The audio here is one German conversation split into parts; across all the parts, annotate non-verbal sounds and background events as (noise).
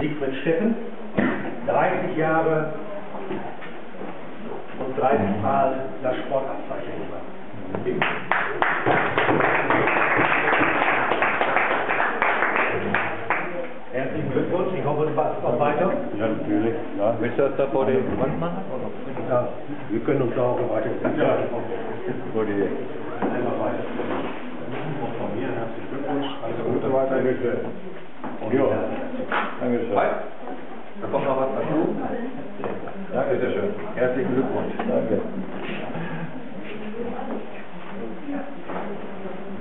Siegfried Steffen, 30 Jahre und 30 Mal das Sportabzeichen gewonnen. Herzlichen Glückwunsch, ich hoffe, du machst noch weiter. Ja, natürlich. Ja. Willst du das da vor die Wand machen? Ja, wir können uns da auch weiter. Ja. Vor die... Einfach weiter. Auch von mir herzlichen Glückwunsch. Alles Und ja. Dankeschön. Da kommt noch was dazu. Danke, sehr schön. Herzlichen Glückwunsch. Danke.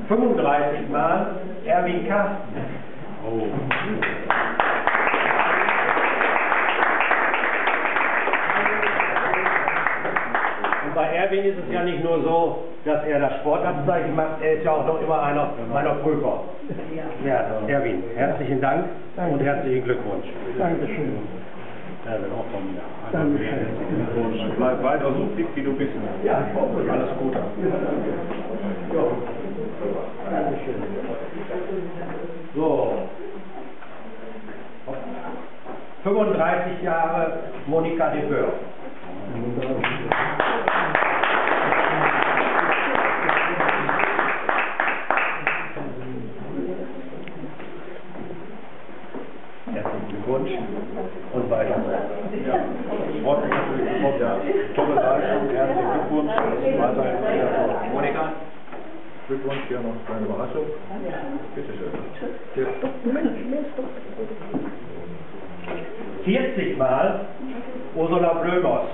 35 Mal Erwin Carsten. Oh. Erwin ist es ja nicht nur so, dass er das Sportabzeichen macht, er ist ja auch noch immer einer meiner Prüfer. Ja, Erwin, herzlichen Dank und herzlichen Glückwunsch. Dankeschön. Ja, bin auch von mir. Dankeschön. Herzlichen Glückwunsch. Bleib weiter so fit, wie du bist. Ja, ich hoffe, ja. Alles Gute. Ja. Dankeschön. So. 35 Jahre Monika de Boer. Herzlichen Glückwunsch und weiter. Ja. Freut mich natürlich. Freut ja. Tolle Leistung. Herzlichen Glückwunsch. Weiterhin viel Erfolg. Monika? Glückwunsch hier noch kleine Überraschung. Bitte schön. 40 Mal Ursula Blömers.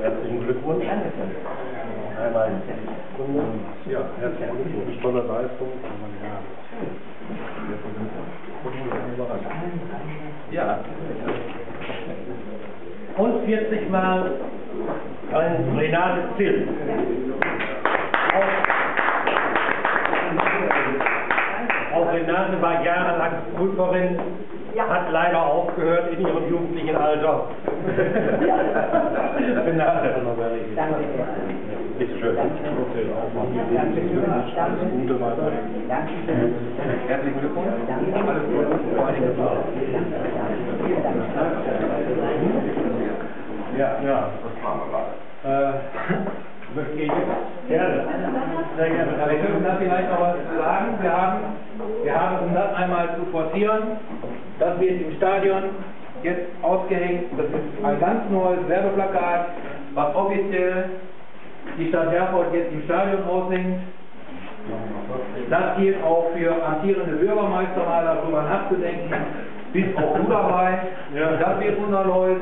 Herzlichen Glückwunsch. Einmal. Ja, herzlichen Glückwunsch. Tolle Leistung. Ja. Und 40 Mal an Renate Zill. Auch, auch Renate war jahrelang Prüferin, hat leider aufgehört in ihrem jugendlichen Alter. Renate. Danke. Bitte schön. Alles Gute weiterhin. Herzlichen Glückwunsch. Alles Gute. Vor allen Dingen Ja, ja. Äh, (laughs) möchte ich gerne. Sehr gerne. Ja, wir können da vielleicht noch was sagen. Wir haben, wir haben, um das einmal zu forcieren, das wird im Stadion jetzt ausgehängt. Das ist ein ganz neues Werbeplakat, was offiziell die Stadt Herford jetzt im Stadion aushängt. Das gilt auch für amtierende Bürgermeister mal darüber nachzudenken. Bist auch du dabei. Das wird unser neues,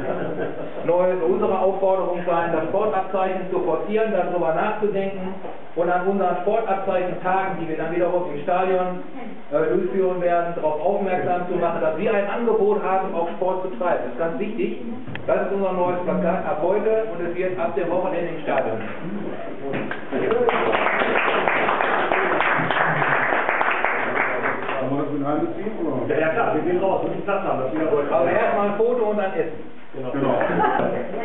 neues, unsere Aufforderung sein, das Sportabzeichen zu forcieren, darüber nachzudenken und an unseren Sportabzeichen-Tagen, die wir dann wiederum im Stadion äh, durchführen werden, darauf aufmerksam zu machen, dass wir ein Angebot haben, auch Sport zu treiben. Das ist ganz wichtig. Das ist unser neues Plakat ab heute und es wird ab dem Wochenende im Stadion. Ja, ja klar, wir gehen raus, wir müssen Platz haben. Also erstmal ein Foto und dann Essen. Genau. Klar, (laughs)